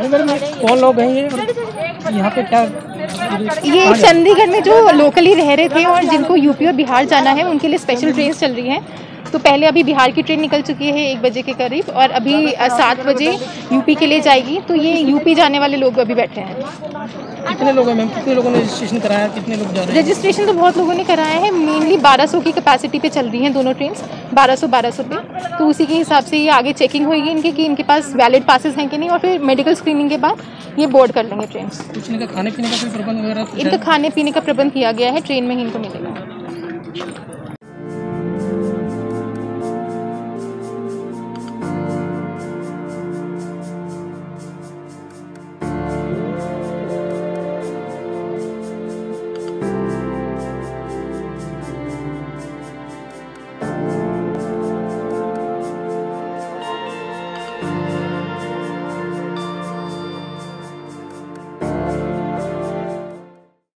कौन लोग हैं ये? यहाँ पे क्या ये चंडीगढ़ में जो लोकली रह रहे थे और जिनको यूपी और बिहार जाना है, उनके लिए स्पेशल ट्रेन चल रही हैं। तो पहले अभी बिहार की ट्रेन निकल चुकी है एक बजे के करीब और अभी सात बजे यूपी के लिए जाएगी। तो ये यूपी जाने वाले लोग अभी बैठे हैं। कितने लोग हैं मैम कितने लोगों ने रजिस्ट्रेशन कराया? कितने लोग जा रहे हैं? रजिस्ट्रेशन तो बहुत लोगों ने कराया है। मेनली 1200 की कैपेसिटी पे चल रही हैं दोनों ट्रेन 1200 1200 पे। तो उसी के हिसाब से ये आगे चेकिंग होगी इनकी कि इनके पास वैलिड पासेस हैं कि नहीं। और फिर मेडिकल स्क्रीनिंग के बाद ये बोर्ड कर लेंगे ट्रेन इनका खाने पीने का प्रबंध वगैरह इनका खाने पीने का प्रबंध किया गया है। ट्रेन में ही इनको मिलेगा।